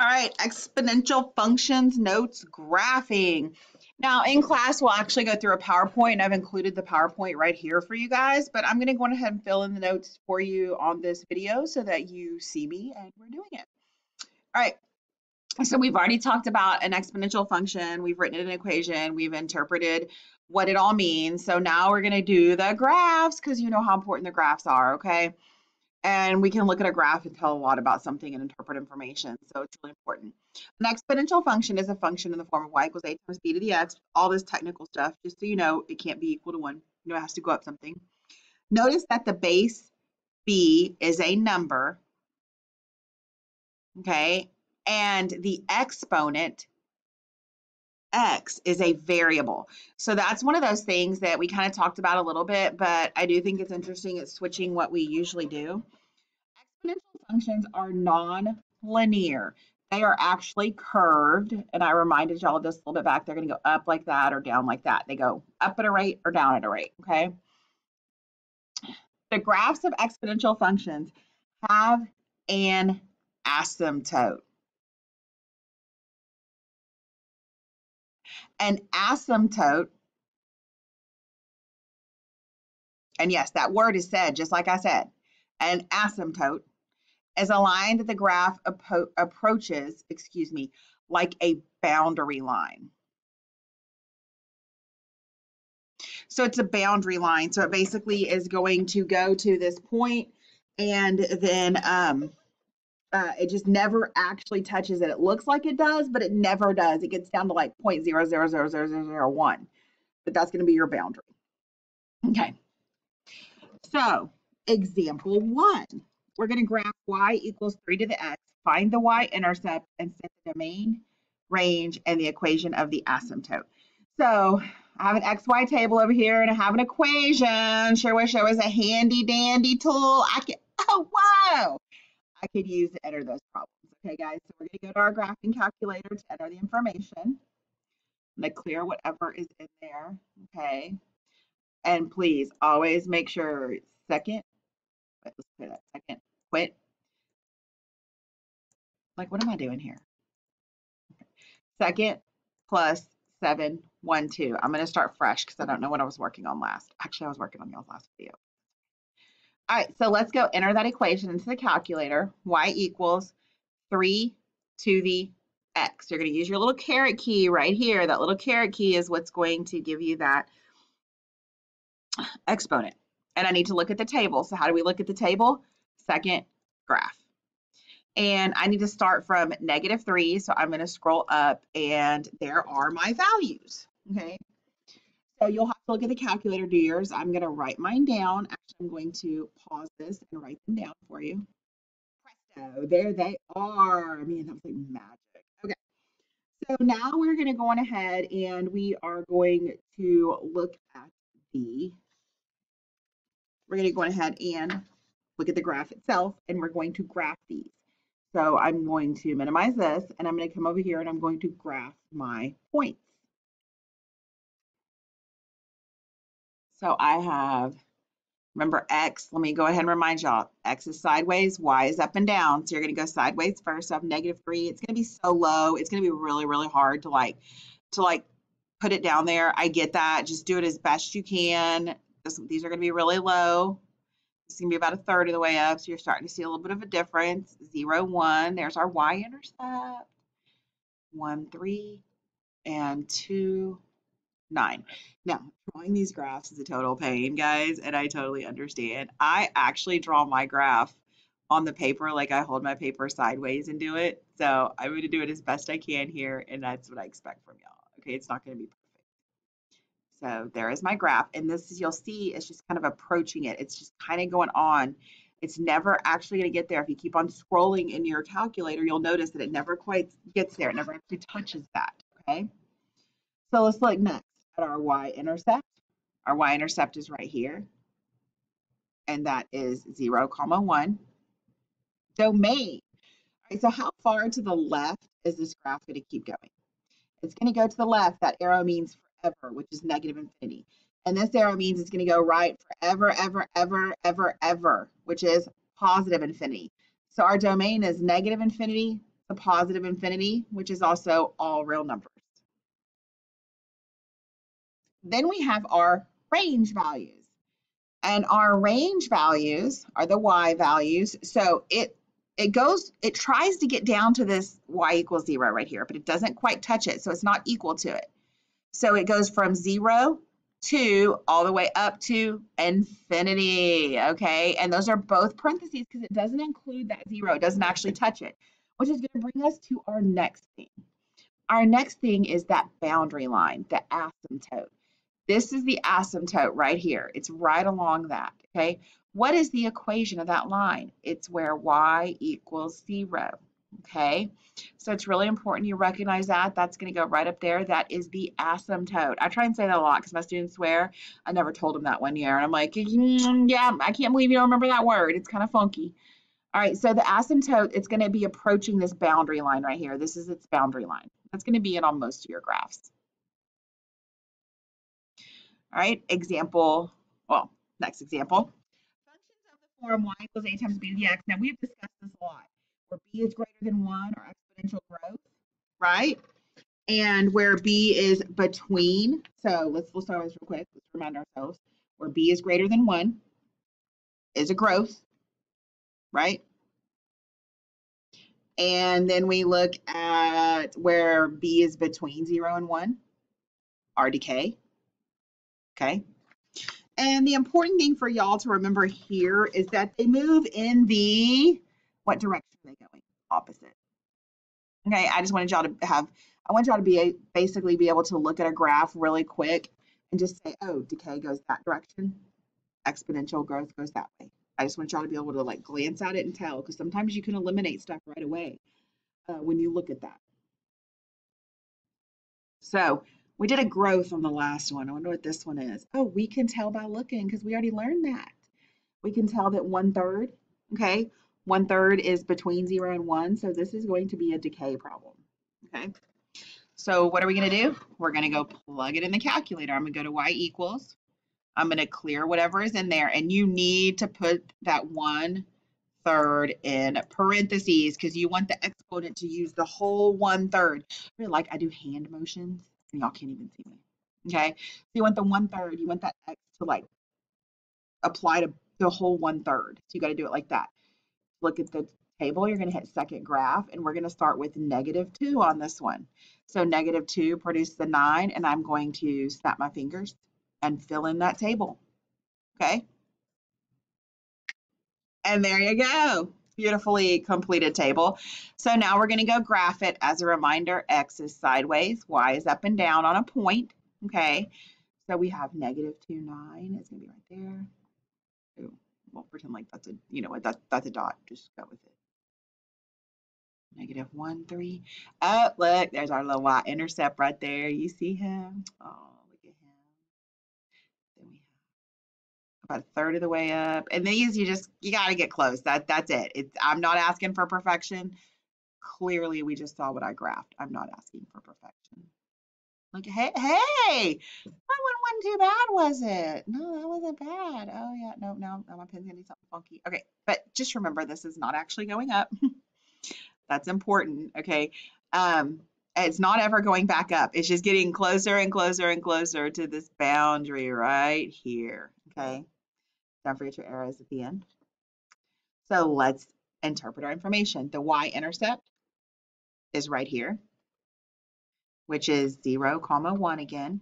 All right, exponential functions, notes, graphing. Now in class, we'll actually go through a PowerPoint I've included the PowerPoint right here for you guys, but I'm gonna go ahead and fill in the notes for you on this video so that you see me and we're doing it. All right, so we've already talked about an exponential function, we've written an equation, we've interpreted what it all means. So now we're gonna do the graphs because you know how important the graphs are, okay? And we can look at a graph and tell a lot about something and interpret information. So it's really important. An exponential function is a function in the form of y equals a times b to the x, all this technical stuff, just so you know, it can't be equal to one. You know, it has to go up something. Notice that the base b is a number, okay, and the exponent x is a variable. So that's one of those things that we kind of talked about a little bit, but I do think it's interesting It's switching what we usually do. Exponential functions are non-linear. They are actually curved, and I reminded y'all of this a little bit back. They're going to go up like that or down like that. They go up at a rate or down at a rate, okay? The graphs of exponential functions have an asymptote. An asymptote, and yes, that word is said just like I said, an asymptote is a line that the graph approaches, excuse me, like a boundary line. So it's a boundary line. So it basically is going to go to this point and then um, uh, it just never actually touches it. It looks like it does, but it never does. It gets down to like 0.0000001. But that's going to be your boundary. Okay. So example one, we're going to graph y equals 3 to the x, find the y-intercept, and set the domain, range, and the equation of the asymptote. So I have an XY table over here, and I have an equation. Sure wish I was a handy dandy tool. I can, oh, wow. I could use to enter those problems. Okay, guys, so we're to go to our graphing calculator to enter the information. I'm to clear whatever is in there, okay? And please always make sure second, wait, let's clear that second, quit. Like, what am I doing here? Second plus seven, one, two. I'm to start fresh because I don't know what I was working on last. Actually, I was working on y'all's last video. All right, so let's go enter that equation into the calculator. y equals 3 to the x. You're going to use your little caret key right here. That little caret key is what's going to give you that exponent. And I need to look at the table. So how do we look at the table? Second graph. And I need to start from negative 3. So I'm going to scroll up, and there are my values. Okay, so you'll have to look at the calculator, do yours. I'm going to write mine down. Actually, I'm going to pause this and write them down for you. Presto, there they are. I mean, that was like magic. Okay, so now we're going to go on ahead and we are going to look at the, we're going to go on ahead and look at the graph itself and we're going to graph these. So I'm going to minimize this and I'm going to come over here and I'm going to graph my points. So I have, remember X, let me go ahead and remind y'all, X is sideways, Y is up and down. So you're gonna go sideways first, so I have negative three. It's gonna be so low. It's gonna be really, really hard to like, to like put it down there. I get that. Just do it as best you can. This, these are gonna be really low. It's gonna be about a third of the way up. So you're starting to see a little bit of a difference. Zero, one, there's our y-intercept. One, three, and two, nine. Now, drawing these graphs is a total pain, guys, and I totally understand. I actually draw my graph on the paper like I hold my paper sideways and do it. So I'm going to do it as best I can here, and that's what I expect from y'all. Okay, it's not going to be perfect. So there is my graph, and this is, you'll see, it's just kind of approaching it. It's just kind of going on. It's never actually going to get there. If you keep on scrolling in your calculator, you'll notice that it never quite gets there. It never actually touches that, okay? So let's look next at our y-intercept. Our y-intercept is right here, and that is 0, comma 1. Domain. All right, so how far to the left is this graph going to keep going? It's going to go to the left. That arrow means forever, which is negative infinity. And this arrow means it's going to go right forever, ever, ever, ever, ever, which is positive infinity. So our domain is negative infinity, the positive infinity, which is also all real numbers. Then we have our range values. And our range values are the y values. So it it goes, it tries to get down to this y equals zero right here, but it doesn't quite touch it. So it's not equal to it. So it goes from zero to all the way up to infinity, okay? And those are both parentheses because it doesn't include that zero. It doesn't actually touch it, which is going to bring us to our next thing. Our next thing is that boundary line, the asymptote. This is the asymptote right here. It's right along that, okay? What is the equation of that line? It's where y equals zero, okay? So it's really important you recognize that. That's going to go right up there. That is the asymptote. I try and say that a lot because my students swear. I never told them that one year. And I'm like, mm, yeah, I can't believe you don't remember that word. It's kind of funky. All right, so the asymptote, it's going to be approaching this boundary line right here. This is its boundary line. That's going to be in on most of your graphs. All right, example, well, next example. Functions of the form y equals a times b to the x. Now, we've discussed this a lot. Where b is greater than 1 or exponential growth, right? And where b is between, so let's, let's start with this real quick. Let's remind ourselves. Where b is greater than 1 is a growth, right? And then we look at where b is between 0 and 1, our decay. Okay. And the important thing for y'all to remember here is that they move in the, what direction are they going? Opposite. Okay, I just wanted y'all to have, I want y'all to be basically be able to look at a graph really quick and just say, oh, decay goes that direction, exponential growth goes that way. I just want y'all to be able to like glance at it and tell, because sometimes you can eliminate stuff right away uh, when you look at that. So we did a growth on the last one. I wonder what this one is. Oh, we can tell by looking because we already learned that. We can tell that one third, okay, one third is between zero and one. So this is going to be a decay problem, okay? So what are we gonna do? We're gonna go plug it in the calculator. I'm gonna go to y equals. I'm gonna clear whatever is in there and you need to put that one third in parentheses because you want the exponent to use the whole one third. Really like I do hand motions and y'all can't even see me. Okay, so you want the one third, you want that x to like apply to the whole one third. So you got to do it like that. Look at the table, you're going to hit second graph, and we're going to start with negative 2 on this one. So negative 2 produced the 9, and I'm going to snap my fingers and fill in that table. Okay? And there you go beautifully completed table. So now we're going to go graph it. As a reminder, x is sideways, y is up and down on a point. Okay, so we have negative 2, 9. It's going to be right there. Ooh, we'll pretend like that's a, you know what, that, that's a dot. Just go with it. Negative 1, 3. Oh, look, there's our little y-intercept right there. You see him? Oh, about a third of the way up. And these you just you got to get close. That that's it. It's I'm not asking for perfection. Clearly, we just saw what I graphed. I'm not asking for perfection. Like, hey, hey, that one wasn't too bad, was it? No, that wasn't bad. Oh yeah, no, no, no my pen's gonna be something funky. Okay, but just remember this is not actually going up. That's important. Okay. Um, it's not ever going back up. It's just getting closer and closer and closer to this boundary right here. Okay. Don't forget your arrows at the end. So let's interpret our information. The y-intercept is right here, which is 0, comma 1 again.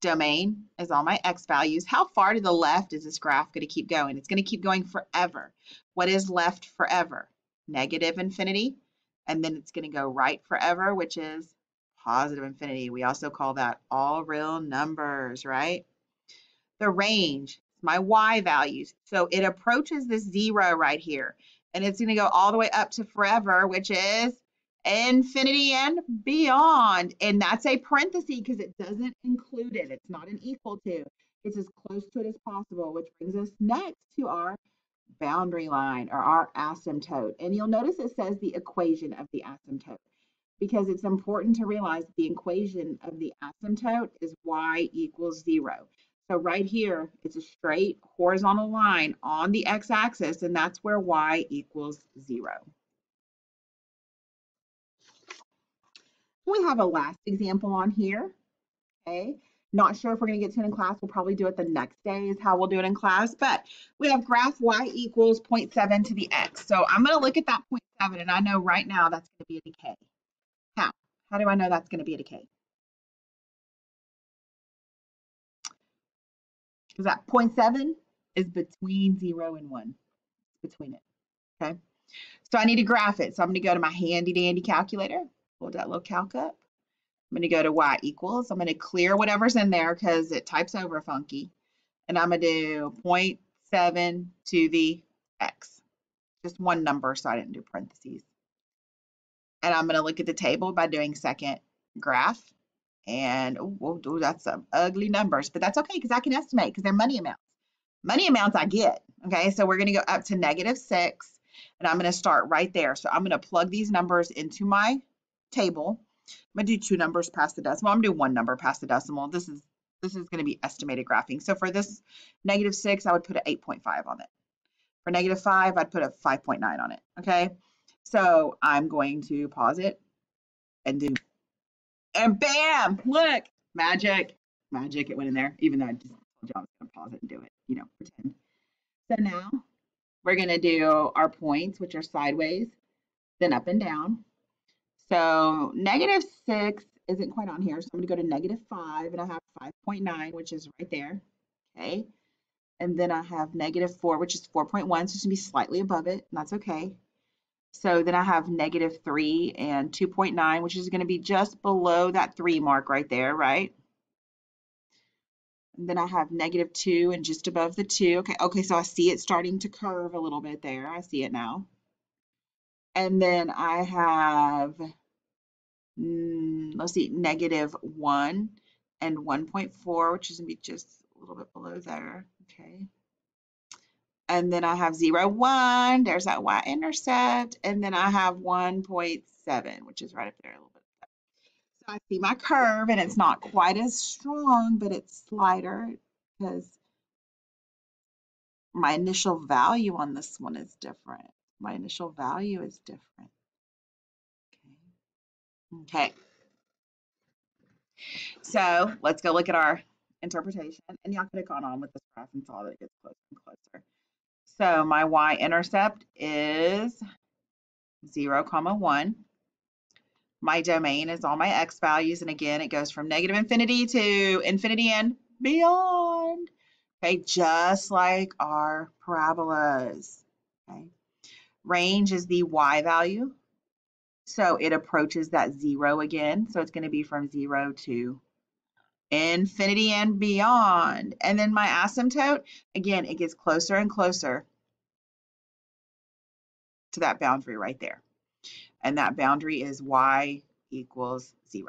Domain is all my x values. How far to the left is this graph going to keep going? It's going to keep going forever. What is left forever? Negative infinity. And then it's going to go right forever, which is positive infinity. We also call that all real numbers, right? The range my y values. So it approaches this zero right here. And it's going to go all the way up to forever, which is infinity and beyond. And that's a parenthesis because it doesn't include it. It's not an equal to. It's as close to it as possible, which brings us next to our boundary line or our asymptote. And you'll notice it says the equation of the asymptote because it's important to realize the equation of the asymptote is y equals zero. So right here, it's a straight horizontal line on the x-axis, and that's where y equals zero. We have a last example on here. Okay. Not sure if we're going to get to it in class. We'll probably do it the next day is how we'll do it in class. But we have graph y equals 0.7 to the x. So I'm going to look at that 0.7 and I know right now that's going to be a decay. How? How do I know that's going to be a decay? Because that 0.7 is between 0 and 1. It's between it. Okay. So I need to graph it. So I'm going to go to my handy dandy calculator. Pull that little calc up. I'm going to go to y equals. I'm going to clear whatever's in there because it types over funky. And I'm going to do 0.7 to the x. Just one number, so I didn't do parentheses. And I'm going to look at the table by doing second graph. And oh, oh, that's some ugly numbers, but that's okay because I can estimate because they're money amounts. Money amounts I get. Okay, so we're going to go up to negative 6. And I'm going to start right there. So I'm going to plug these numbers into my table. I'm going to do two numbers past the decimal. I'm going to do one number past the decimal. This is this is going to be estimated graphing. So for this negative 6, I would put an 8.5 on it. For negative 5, I'd put a 5.9 on it. Okay. So I'm going to pause it and do, and bam, look, magic, magic, it went in there, even though I just told you I was going to pause it and do it, you know, pretend. So now we're going to do our points, which are sideways, then up and down. So negative 6 isn't quite on here, so I'm going to go to negative 5, and I have 5.9, which is right there, okay? And then I have negative 4, which is 4.1, so it's going to be slightly above it, and that's okay. So then I have negative 3 and 2.9, which is going to be just below that 3 mark right there, right? And then I have negative 2 and just above the 2. Okay, okay, so I see it starting to curve a little bit there. I see it now. And then I have, mm, let's see, negative 1 and 1.4, which is going to be just a little bit below there. Okay. And then I have 0, 1. There's that y-intercept. And then I have 1.7, which is right up there a little bit. So I see my curve, and it's not quite as strong, but it's slighter because my initial value on this one is different. My initial value is different. Okay. Okay. So let's go look at our interpretation. And y'all could have gone on with this graph and saw that it gets closer and closer. So my y-intercept is 0, comma 1. My domain is all my x values. And again, it goes from negative infinity to infinity and beyond. Okay, just like our parabolas. Okay. Range is the y value. So it approaches that 0 again. So it's going to be from 0 to infinity and beyond. And then my asymptote, again, it gets closer and closer to that boundary right there. And that boundary is y equals 0.